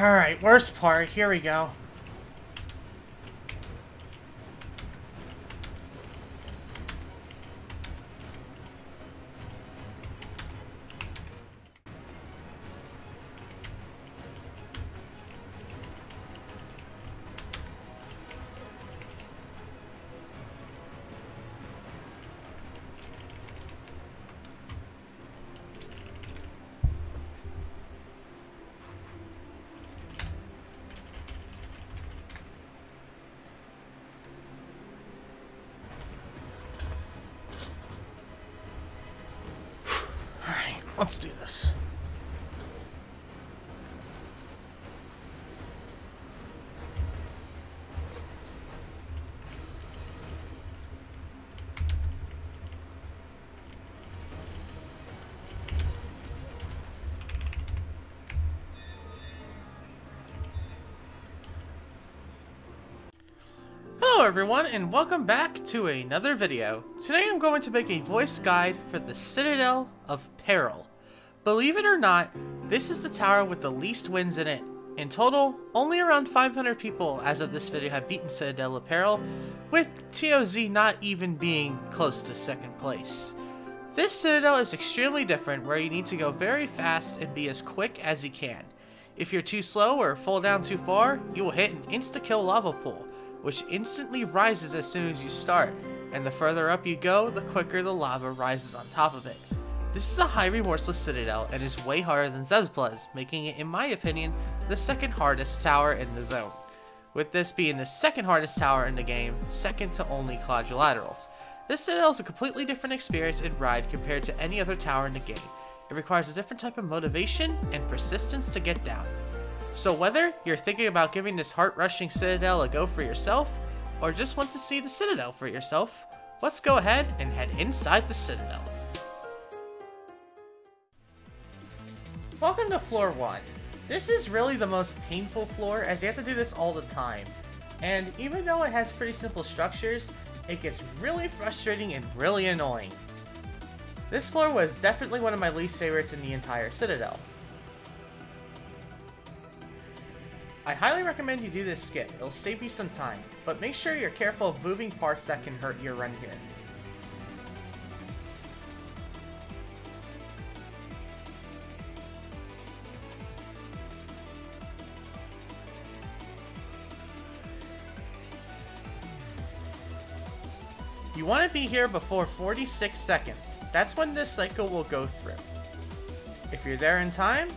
Alright, worst part. Here we go. Hello everyone and welcome back to another video. Today I'm going to make a voice guide for the Citadel of Peril. Believe it or not, this is the tower with the least wins in it. In total, only around 500 people as of this video have beaten Citadel of Peril, with TOZ not even being close to second place. This Citadel is extremely different where you need to go very fast and be as quick as you can. If you're too slow or fall down too far, you will hit an insta-kill lava pool, which instantly rises as soon as you start, and the further up you go, the quicker the lava rises on top of it. This is a high remorseless citadel and is way harder than Zezplez, making it, in my opinion, the second hardest tower in the zone. With this being the second hardest tower in the game, second to only Quadrilaterals. This citadel is a completely different experience and ride compared to any other tower in the game. It requires a different type of motivation and persistence to get down. So whether you're thinking about giving this heart-rushing Citadel a go for yourself, or just want to see the Citadel for yourself, let's go ahead and head inside the Citadel. Welcome to floor 1. This is really the most painful floor as you have to do this all the time. And even though it has pretty simple structures, it gets really frustrating and really annoying. This floor was definitely one of my least favorites in the entire Citadel. I highly recommend you do this skip, it'll save you some time, but make sure you're careful of moving parts that can hurt your run here. You want to be here before 46 seconds. That's when this cycle will go through. If you're there in time,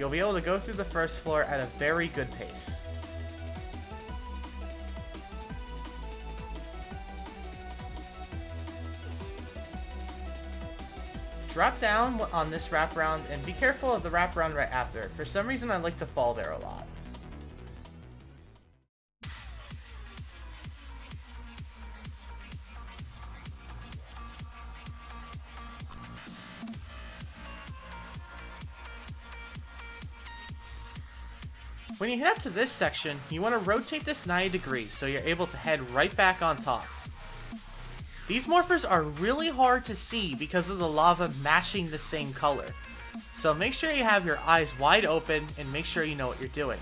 you'll be able to go through the first floor at a very good pace. Drop down on this wraparound and be careful of the wraparound right after. For some reason I like to fall there a lot. When you head up to this section, you want to rotate this 90 degrees so you're able to head right back on top. These morphers are really hard to see because of the lava matching the same color. So make sure you have your eyes wide open and make sure you know what you're doing.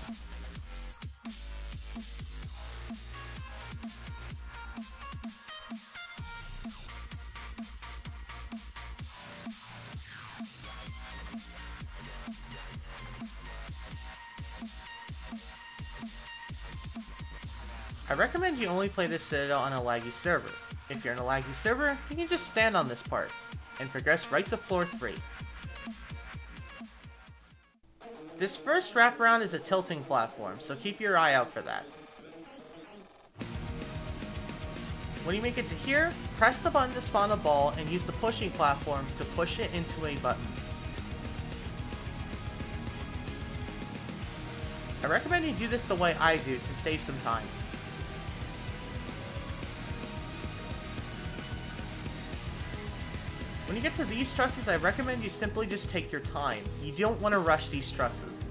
I recommend you only play this Citadel on a laggy server. If you're in a laggy server, you can just stand on this part, and progress right to floor 3. This first wraparound is a tilting platform, so keep your eye out for that. When you make it to here, press the button to spawn a ball and use the pushing platform to push it into a button. I recommend you do this the way I do to save some time. You get to these trusses, I recommend you simply just take your time. You don't want to rush these trusses.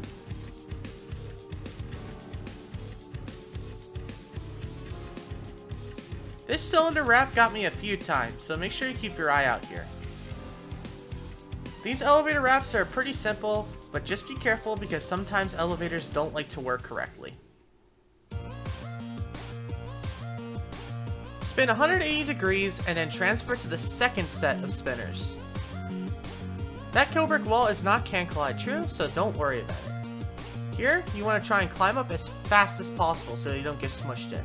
This cylinder wrap got me a few times, so make sure you keep your eye out here. These elevator wraps are pretty simple, but just be careful because sometimes elevators don't like to work correctly. Spin 180 degrees and then transfer to the second set of spinners. That kill brick wall is not can collide true, so don't worry about it. Here, you want to try and climb up as fast as possible so you don't get smushed in.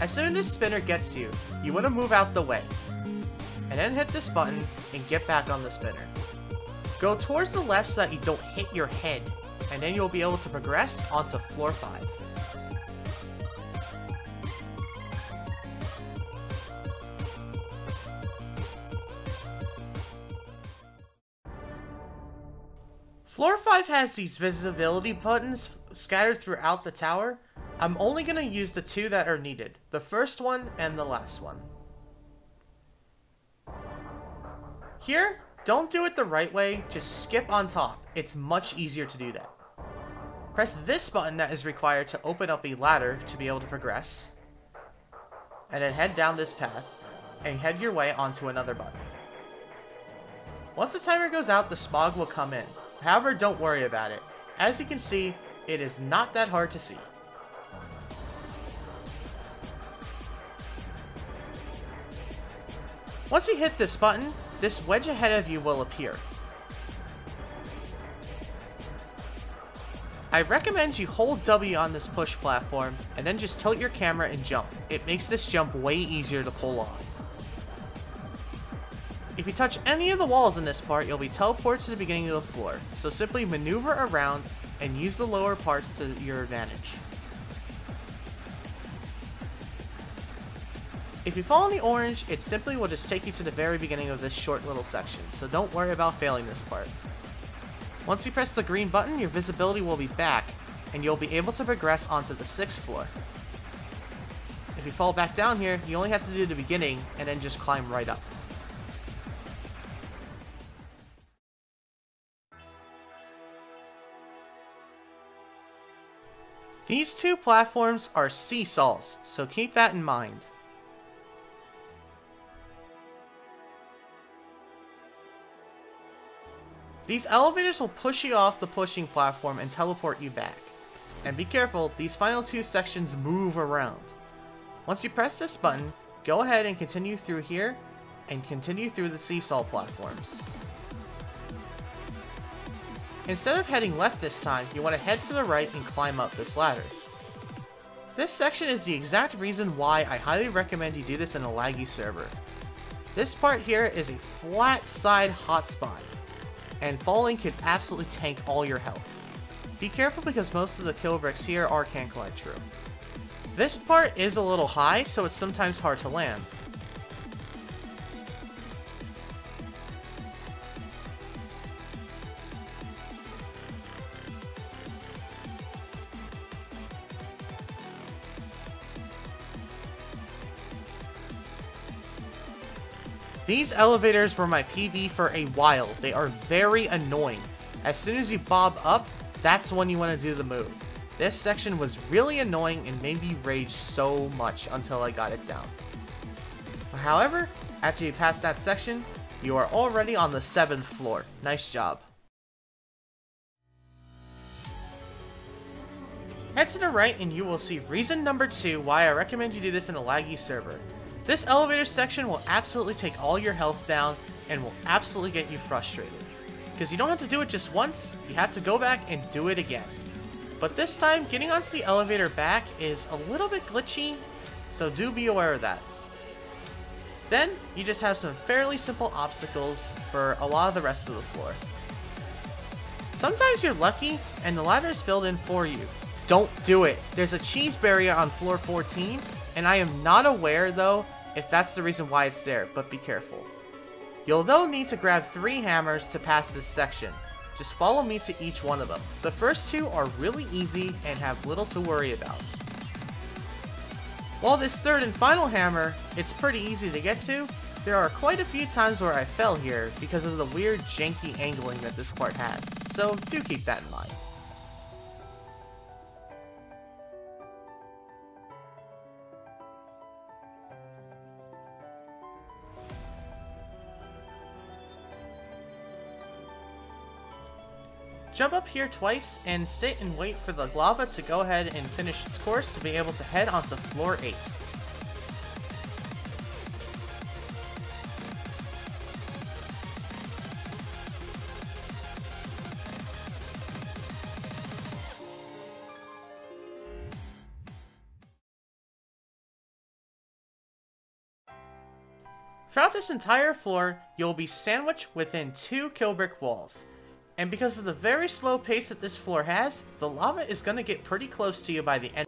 As soon as spinner gets you, you want to move out the way. And then hit this button and get back on the spinner. Go towards the left so that you don't hit your head, and then you'll be able to progress onto floor 5. Floor 5 has these visibility buttons scattered throughout the tower. I'm only going to use the two that are needed, the first one and the last one. Here, don't do it the right way, just skip on top. It's much easier to do that. Press this button that is required to open up a ladder to be able to progress. And then head down this path, and head your way onto another button. Once the timer goes out, the smog will come in. However, don't worry about it. As you can see, it is not that hard to see. Once you hit this button, this wedge ahead of you will appear. I recommend you hold W on this push platform, and then just tilt your camera and jump. It makes this jump way easier to pull off. If you touch any of the walls in this part, you'll be teleported to the beginning of the floor, so simply maneuver around and use the lower parts to your advantage. If you fall in the orange, it simply will just take you to the very beginning of this short little section, so don't worry about failing this part. Once you press the green button, your visibility will be back, and you'll be able to progress onto the 6th floor. If you fall back down here, you only have to do the beginning, and then just climb right up. These two platforms are seesaws, so keep that in mind. These elevators will push you off the pushing platform and teleport you back. And be careful, these final two sections move around. Once you press this button, go ahead and continue through here, and continue through the seesaw platforms. Instead of heading left this time, you want to head to the right and climb up this ladder. This section is the exact reason why I highly recommend you do this in a laggy server. This part here is a flat side hotspot, and falling can absolutely tank all your health. Be careful because most of the kill bricks here are can collide true. This part is a little high, so it's sometimes hard to land. These elevators were my PB for a while. They are very annoying. As soon as you bob up, that's when you want to do the move. This section was really annoying and made me rage so much until I got it down. However, after you pass that section, you are already on the 7th floor. Nice job. Head to the right and you will see reason number 2 why I recommend you do this in a laggy server. This elevator section will absolutely take all your health down and will absolutely get you frustrated. Because you don't have to do it just once, you have to go back and do it again. But this time, getting onto the elevator back is a little bit glitchy, so do be aware of that. Then, you just have some fairly simple obstacles for a lot of the rest of the floor. Sometimes you're lucky, and the ladder is filled in for you. Don't do it! There's a cheese barrier on floor 14, and I am not aware, though, if that's the reason why it's there, but be careful. You'll though need to grab three hammers to pass this section. Just follow me to each one of them. The first two are really easy and have little to worry about. While this third and final hammer, it's pretty easy to get to, there are quite a few times where I fell here because of the weird janky angling that this part has, so do keep that in mind. Jump up here twice and sit and wait for the lava to go ahead and finish its course to be able to head onto floor 8. Throughout this entire floor, you'll be sandwiched within two kill brick walls. And because of the very slow pace that this floor has, the lava is going to get pretty close to you by the end.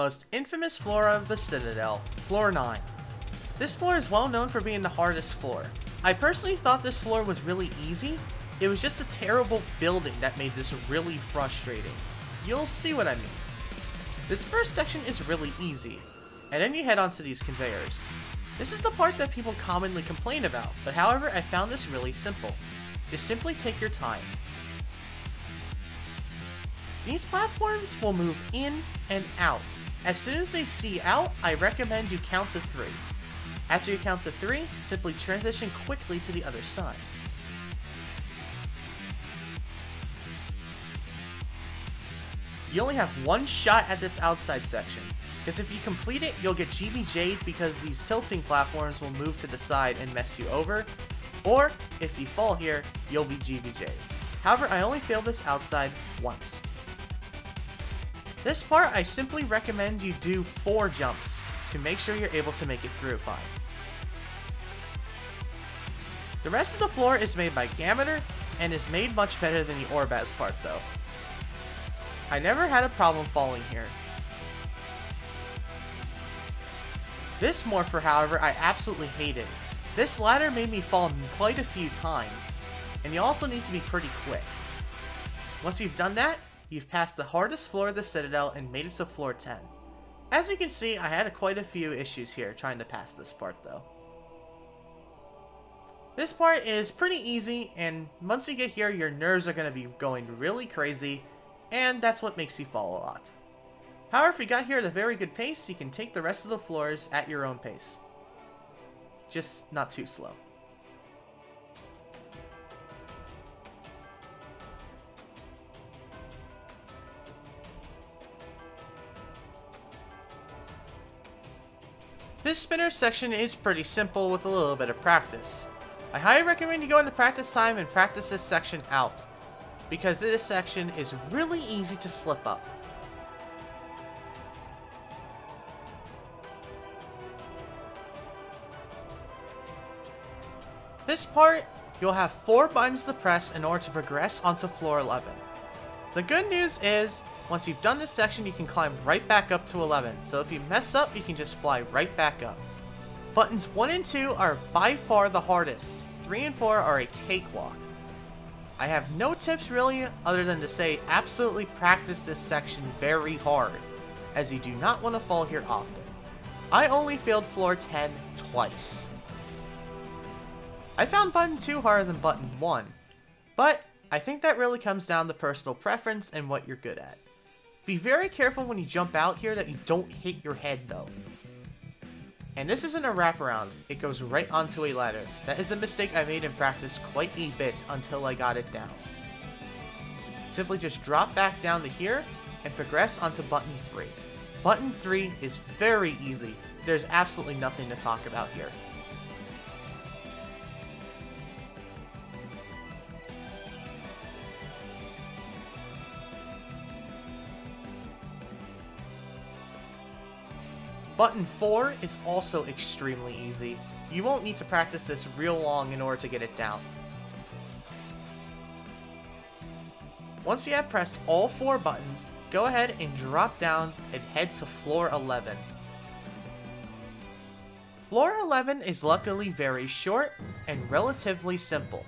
Most infamous floor of the Citadel, Floor 9. This floor is well known for being the hardest floor. I personally thought this floor was really easy, it was just a terrible building that made this really frustrating. You'll see what I mean. This first section is really easy, and then you head onto these conveyors. This is the part that people commonly complain about, but however I found this really simple. Just simply take your time. These platforms will move in and out. As soon as they see out, I recommend you count to 3. After you count to 3, simply transition quickly to the other side. You only have one shot at this outside section, because if you complete it, you'll get GBJ'd because these tilting platforms will move to the side and mess you over, or if you fall here, you'll be GBJ'd. However, I only failed this outside once. This part, I simply recommend you do 4 jumps to make sure you're able to make it through fine. The rest of the floor is made by Gameter and is made much better than the Orbaz part though. I never had a problem falling here. This morpher, however, I absolutely hated. This ladder made me fall quite a few times, and you also need to be pretty quick. Once you've done that, you've passed the hardest floor of the Citadel and made it to floor 10. As you can see, I had quite a few issues here trying to pass this part though. This part is pretty easy, and once you get here, your nerves are going to be going really crazy, and that's what makes you fall a lot. However, if you got here at a very good pace, you can take the rest of the floors at your own pace. Just not too slow. This spinner section is pretty simple with a little bit of practice. I highly recommend you go into practice time and practice this section out, because this section is really easy to slip up. This part, you'll have 4 buttons to press in order to progress onto floor 11. The good news is, once you've done this section, you can climb right back up to 11, so if you mess up, you can just fly right back up. Buttons 1 and 2 are by far the hardest. 3 and 4 are a cakewalk. I have no tips really other than to say absolutely practice this section very hard, as you do not want to fall here often. I only failed floor 10 twice. I found button 2 harder than button 1, but I think that really comes down to personal preference and what you're good at. Be very careful when you jump out here that you don't hit your head though. And this isn't a wraparound, it goes right onto a ladder. That is a mistake I made in practice quite a bit until I got it down. Simply just drop back down to here and progress onto button 3. Button 3 is very easy, there's absolutely nothing to talk about here. Button 4 is also extremely easy. You won't need to practice this real long in order to get it down. Once you have pressed all four buttons, go ahead and drop down and head to floor 11. Floor 11 is luckily very short and relatively simple.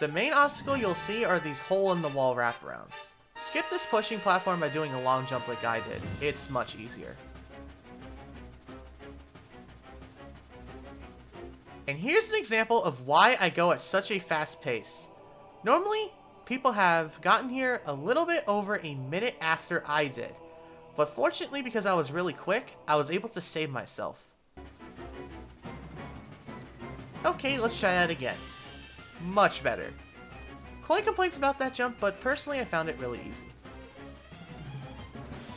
The main obstacle you'll see are these hole-in-the-wall wraparounds. Skip this pushing platform by doing a long jump like I did. It's much easier. And here's an example of why I go at such a fast pace. Normally, people have gotten here a little bit over a minute after I did. But fortunately, because I was really quick, I was able to save myself. Okay, let's try that again. Much better. Quite complaints about that jump, but personally I found it really easy.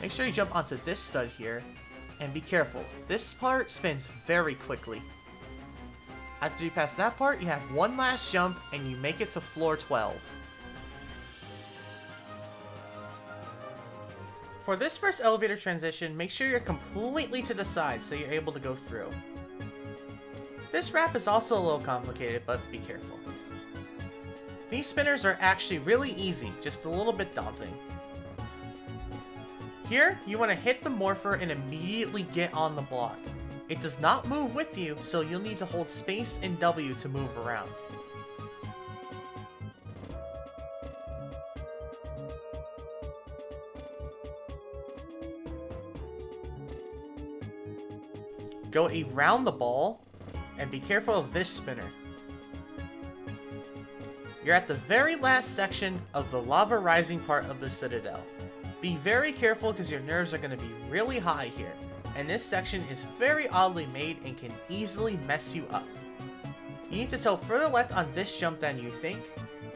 Make sure you jump onto this stud here, and be careful. This part spins very quickly. After you pass that part, you have one last jump, and you make it to floor 12. For this first elevator transition, make sure you're completely to the side so you're able to go through. This wrap is also a little complicated, but be careful. These spinners are actually really easy, just a little bit daunting. Here, you want to hit the Morpher and immediately get on the block. It does not move with you, so you'll need to hold space and W to move around. Go around the ball, and be careful of this spinner. You're at the very last section of the lava rising part of the Citadel. Be very careful because your nerves are going to be really high here, and this section is very oddly made and can easily mess you up. You need to tilt further left on this jump than you think,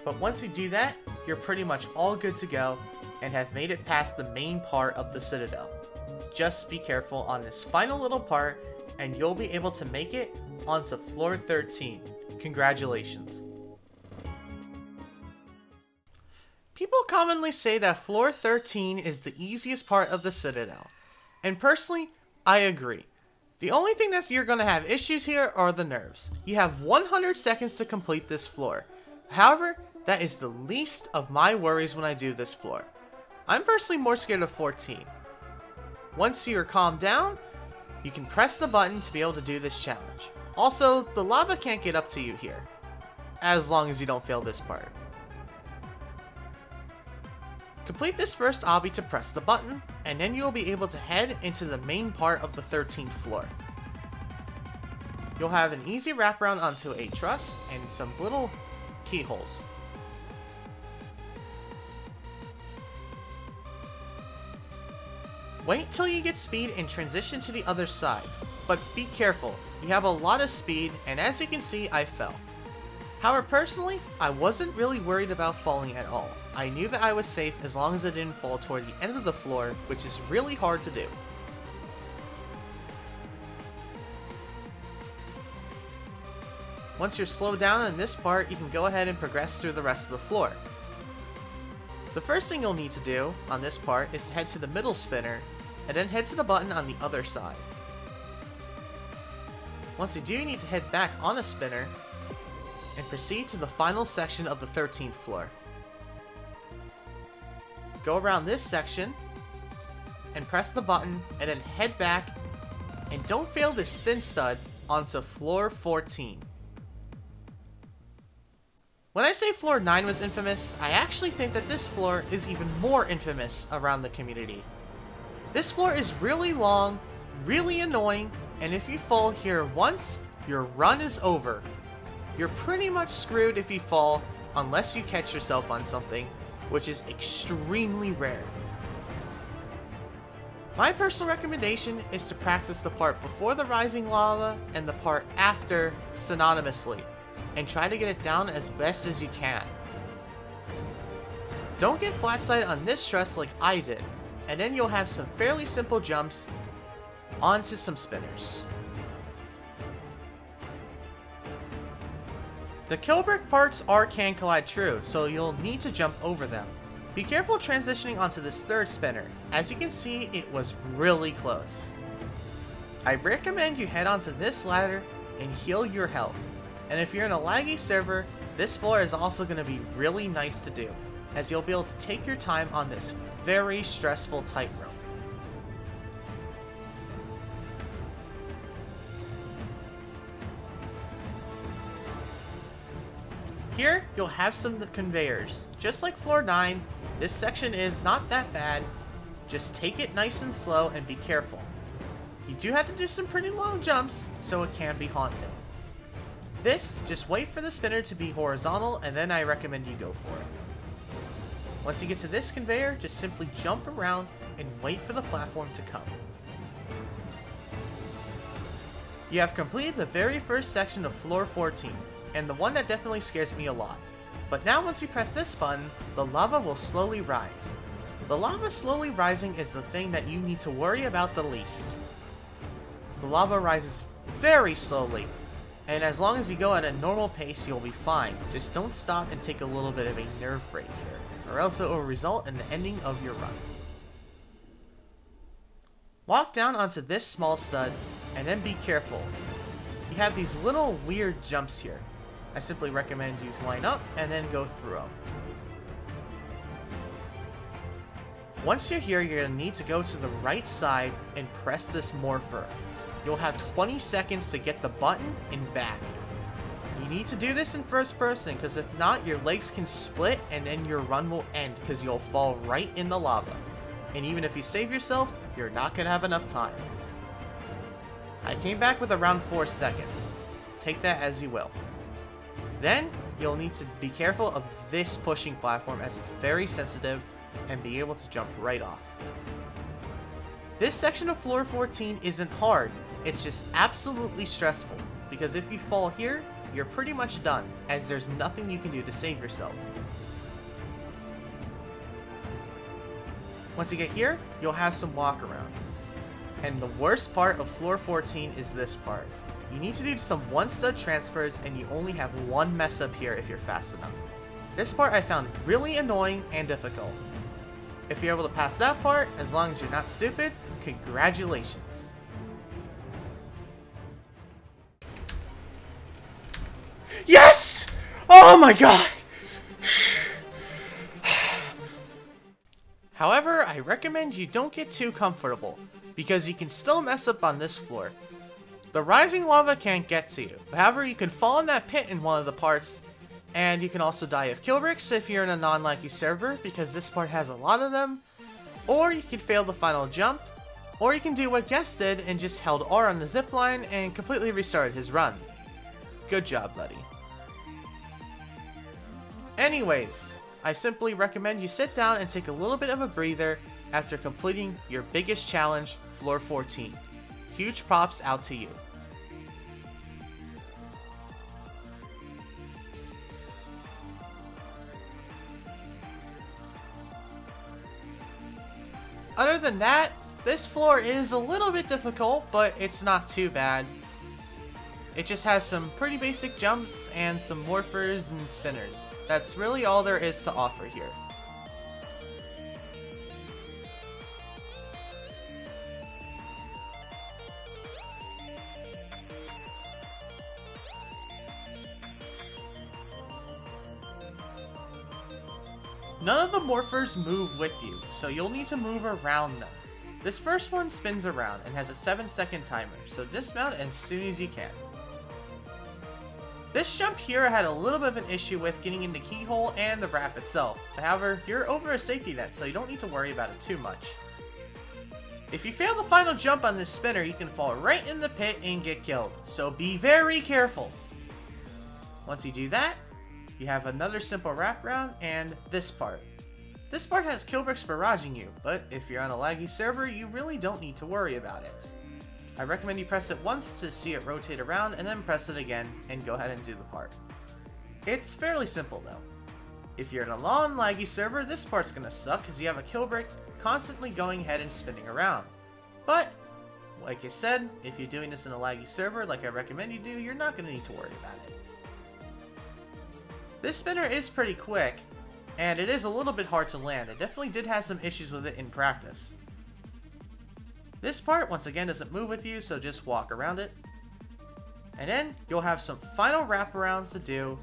but once you do that, you're pretty much all good to go and have made it past the main part of the Citadel. Just be careful on this final little part and you'll be able to make it onto floor 13. Congratulations. People commonly say that floor 13 is the easiest part of the Citadel, and personally, I agree. The only thing that you're going to have issues here are the nerves. You have 100 seconds to complete this floor. However, that is the least of my worries when I do this floor. I'm personally more scared of 14. Once you're calmed down, You can press the button to be able to do this challenge. Also, the lava can't get up to you here, as long as you don't fail this part. Complete this first obby to press the button, and then you will be able to head into the main part of the 13th floor. You'll have an easy wraparound onto a truss and some little keyholes. Wait till you get speed and transition to the other side, but be careful, you have a lot of speed, and as you can see, I fell. However, personally, I wasn't really worried about falling at all. I knew that I was safe as long as I didn't fall toward the end of the floor, which is really hard to do. Once you're slowed down in this part, you can go ahead and progress through the rest of the floor. The first thing you'll need to do on this part is to head to the middle spinner, and then head to the button on the other side. Once you do, you need to head back on the spinner, and proceed to the final section of the 13th floor. Go around this section, and press the button, and then head back, and don't fail this thin stud onto floor 14. When I say floor 9 was infamous, I actually think that this floor is even more infamous around the community. This floor is really long, really annoying, and if you fall here once, your run is over. You're pretty much screwed if you fall, unless you catch yourself on something, which is extremely rare. My personal recommendation is to practice the part before the rising lava and the part after synonymously and try to get it down as best as you can. Don't get flat side on this truss like I did, and then you'll have some fairly simple jumps onto some spinners. The kill brick parts are can collide true, so you'll need to jump over them. Be careful transitioning onto this third spinner. As you can see, it was really close. I recommend you head onto this ladder and heal your health. And if you're in a laggy server, this floor is also going to be really nice to do, as you'll be able to take your time on this very stressful tightrope. Here, you'll have some conveyors. Just like floor 9, this section is not that bad. Just take it nice and slow and be careful. You do have to do some pretty long jumps, so it can be haunting. This, just wait for the spinner to be horizontal, and then I recommend you go for it. Once you get to this conveyor, just simply jump around and wait for the platform to come. You have completed the very first section of floor 14, and the one that definitely scares me a lot. But now once you press this button, the lava will slowly rise. The lava slowly rising is the thing that you need to worry about the least. The lava rises very slowly, and as long as you go at a normal pace, you'll be fine. Just don't stop and take a little bit of a nerve break here, or else it will result in the ending of your run. Walk down onto this small stud, and then be careful. You have these little weird jumps here. I simply recommend you line up and then go through them. Once you're here, you're to need to go to the right side and press this morpher. You'll have 20 seconds to get the button and back. You need to do this in first person, because if not, your legs can split and then your run will end, because you'll fall right in the lava. And even if you save yourself, you're not going to have enough time. I came back with around 4 seconds. Take that as you will. Then, you'll need to be careful of this pushing platform as it's very sensitive and be able to jump right off. This section of floor 14 isn't hard, it's just absolutely stressful, because if you fall here, you're pretty much done, as there's nothing you can do to save yourself. Once you get here, you'll have some walkarounds. And the worst part of floor 14 is this part. You need to do some one-stud transfers, and you only have one mess up here if you're fast enough. This part I found really annoying and difficult. If you're able to pass that part, as long as you're not stupid, congratulations. Yes! Oh my god! However, I recommend you don't get too comfortable. because you can still mess up on this floor. The rising lava can't get to you. However, you can fall in that pit in one of the parts, and you can also die of kill bricks if you're in a non-lucky server, because this part has a lot of them. Or you can fail the final jump, or you can do what Guest did and just held R on the zipline and completely restarted his run. Good job, buddy. Anyways, I simply recommend you sit down and take a little bit of a breather after completing your biggest challenge, Floor 14. Huge props out to you. Other than that, this floor is a little bit difficult, but it's not too bad. It just has some pretty basic jumps and some morphers and spinners. That's really all there is to offer here. None of the morphers move with you, so you'll need to move around them. This first one spins around and has a 7 second timer, so dismount as soon as you can. This jump here I had a little bit of an issue with getting in the keyhole and the wrap itself. However, you're over a safety net, so you don't need to worry about it too much. If you fail the final jump on this spinner, you can fall right in the pit and get killed, so be very careful. Once you do that, you have another simple wraparound and this part. This part has killbricks barraging you, but if you're on a laggy server, you really don't need to worry about it. I recommend you press it once to see it rotate around and then press it again and go ahead and do the part. It's fairly simple though. If you're in a long laggy server, this part's gonna suck because you have a killbrick constantly going ahead and spinning around. But, like I said, if you're doing this in a laggy server like I recommend you do, you're not gonna need to worry about it. This spinner is pretty quick, and it is a little bit hard to land. I definitely did have some issues with it in practice. This part, once again, doesn't move with you, so just walk around it. And then you'll have some final wraparounds to do,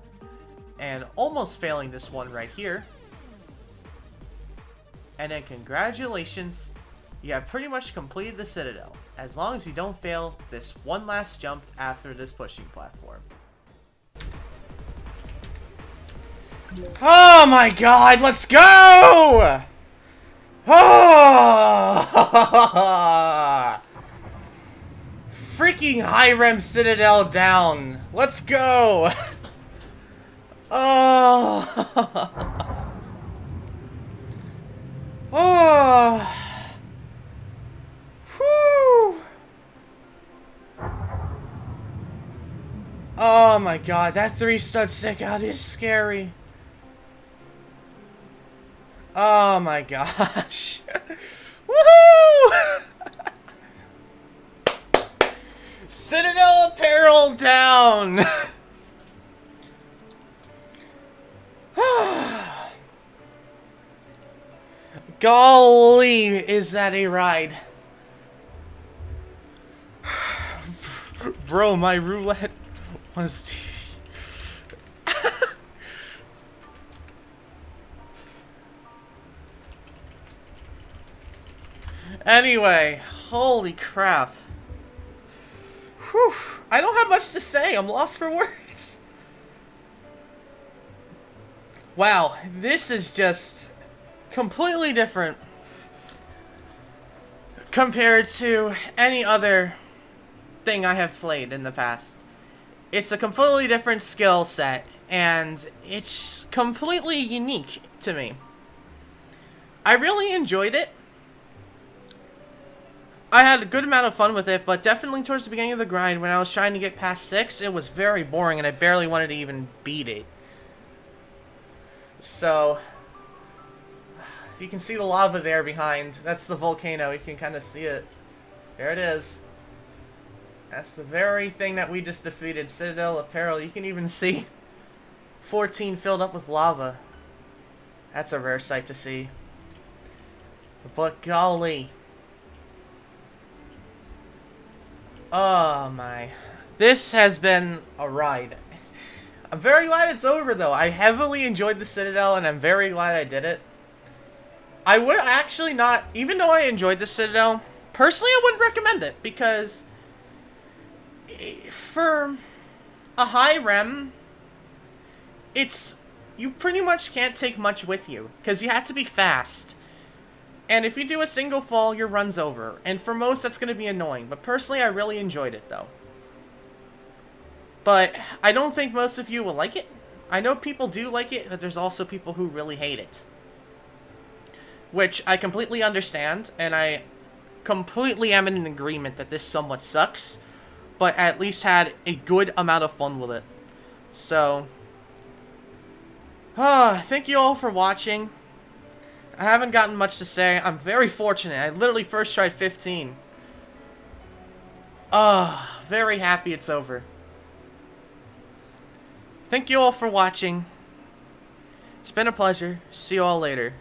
and almost failing this one right here. And then congratulations, you have pretty much completed the Citadel, as long as you don't fail this one last jump after this pushing platform. Oh my god, let's go! Oh! Freaking high rem citadel down. Let's go! Oh! Oh! Whew! Oh my god, that three stud stick out is scary. Oh my gosh. Woohoo! Citadel of Peril down! Golly, is that a ride? Bro, my roulette was Anyway, holy crap. Whew, I don't have much to say. I'm lost for words. Wow, this is just completely different compared to any other thing I have played in the past. It's a completely different skill set, and it's completely unique to me. I really enjoyed it. I had a good amount of fun with it, but definitely towards the beginning of the grind, when I was trying to get past 6, it was very boring, and I barely wanted to even beat it. So, you can see the lava there behind. That's the volcano. You can kind of see it. There it is. That's the very thing that we just defeated, Citadel of Peril. You can even see 14 filled up with lava. That's a rare sight to see. But golly. Oh my. This has been a ride. I'm very glad it's over though. I heavily enjoyed the Citadel and I'm very glad I did it. I would actually not, even though I enjoyed the Citadel, personally, I wouldn't recommend it because eh, for a high rem, it's you pretty much can't take much with you because you have to be fast. And if you do a single fall, your run's over. And for most, that's going to be annoying. But personally, I really enjoyed it, though. But I don't think most of you will like it. I know people do like it, but there's also people who really hate it. Which I completely understand, and I completely am in agreement that this somewhat sucks, but at least had a good amount of fun with it. So, uh, thank you all for watching. I haven't gotten much to say. I'm very fortunate. I literally first tried 15. Ah, uh, very happy it's over. Thank you all for watching. It's been a pleasure. See you all later.